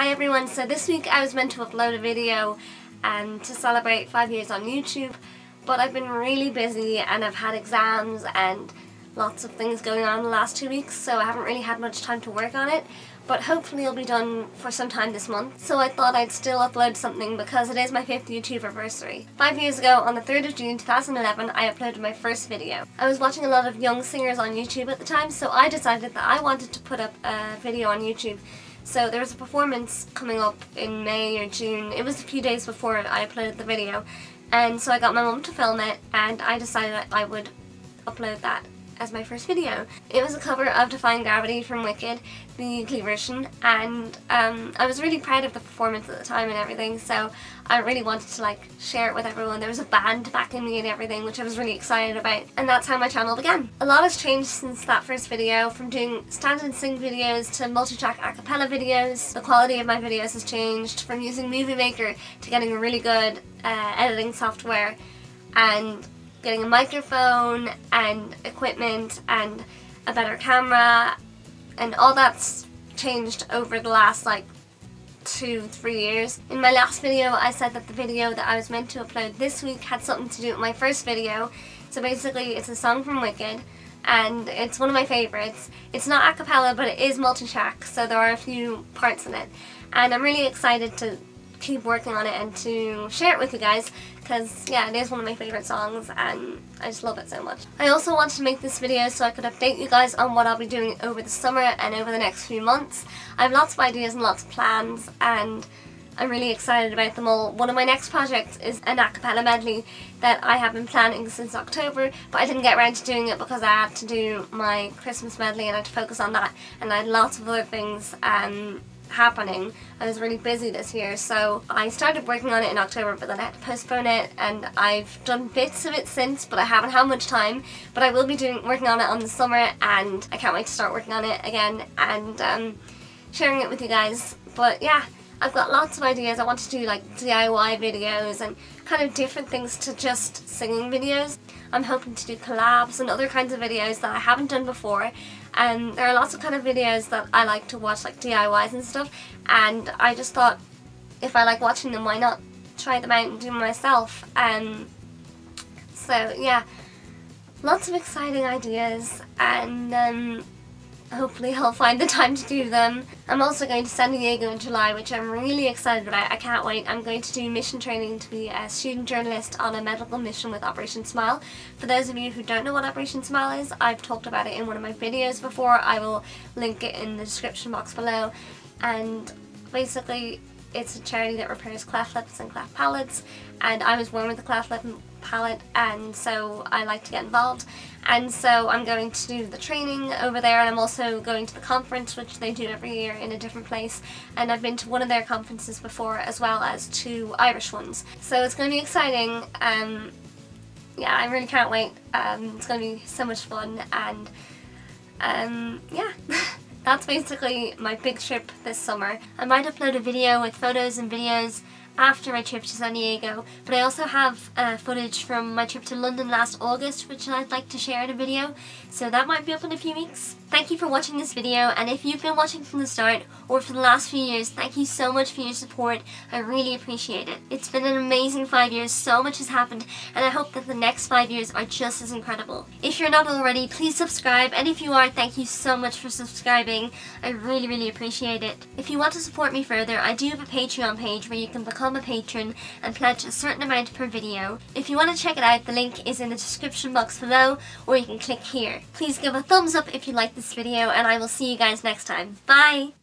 Hi everyone, so this week I was meant to upload a video and to celebrate five years on YouTube but I've been really busy and I've had exams and lots of things going on the last two weeks so I haven't really had much time to work on it but hopefully it'll be done for some time this month. So I thought I'd still upload something because it is my 5th YouTube anniversary. Five years ago, on the 3rd of June 2011, I uploaded my first video. I was watching a lot of young singers on YouTube at the time so I decided that I wanted to put up a video on YouTube so there was a performance coming up in May or June. It was a few days before I uploaded the video. And so I got my mum to film it and I decided I would upload that as my first video. It was a cover of Defying Gravity from Wicked, the UK version, and um, I was really proud of the performance at the time and everything, so I really wanted to like share it with everyone. There was a band backing me and everything, which I was really excited about, and that's how my channel began. A lot has changed since that first video, from doing stand and sing videos to multi-track a cappella videos. The quality of my videos has changed, from using Movie Maker to getting really good uh, editing software, and getting a microphone and equipment and a better camera and all that's changed over the last like two, three years. In my last video I said that the video that I was meant to upload this week had something to do with my first video. So basically it's a song from Wicked and it's one of my favourites. It's not a cappella but it is multi-track so there are a few parts in it and I'm really excited to keep working on it and to share it with you guys because yeah it is one of my favourite songs and I just love it so much. I also wanted to make this video so I could update you guys on what I'll be doing over the summer and over the next few months. I have lots of ideas and lots of plans and I'm really excited about them all. One of my next projects is an acapella medley that I have been planning since October but I didn't get around to doing it because I had to do my Christmas medley and I had to focus on that and I had lots of other things um, happening. I was really busy this year so I started working on it in October but then I had to postpone it and I've done bits of it since but I haven't had much time but I will be doing working on it on the summer and I can't wait to start working on it again and um, sharing it with you guys but yeah I've got lots of ideas. I want to do like DIY videos and kind of different things to just singing videos. I'm hoping to do collabs and other kinds of videos that I haven't done before. And there are lots of kind of videos that I like to watch like DIYs and stuff. And I just thought if I like watching them why not try them out and do them myself? And so yeah lots of exciting ideas. And um, hopefully I'll find the time to do them. I'm also going to San Diego in July which I'm really excited about. I can't wait. I'm going to do mission training to be a student journalist on a medical mission with Operation Smile. For those of you who don't know what Operation Smile is, I've talked about it in one of my videos before. I will link it in the description box below and basically it's a charity that repairs cleft lips and cleft palates and I was born with a cleft lip palate and so I like to get involved. And so I'm going to do the training over there and I'm also going to the conference which they do every year in a different place. And I've been to one of their conferences before as well as two Irish ones. So it's going to be exciting. Um, yeah I really can't wait. Um, it's going to be so much fun and um, yeah that's basically my big trip this summer. I might upload a video with photos and videos after my trip to San Diego, but I also have uh, footage from my trip to London last August which I'd like to share in a video, so that might be up in a few weeks. Thank you for watching this video, and if you've been watching from the start or for the last few years, thank you so much for your support. I really appreciate it. It's been an amazing five years, so much has happened, and I hope that the next five years are just as incredible. If you're not already, please subscribe, and if you are, thank you so much for subscribing. I really, really appreciate it. If you want to support me further, I do have a Patreon page where you can become a patron and pledge a certain amount per video. If you want to check it out, the link is in the description box below, or you can click here. Please give a thumbs up if you like this video and I will see you guys next time. Bye!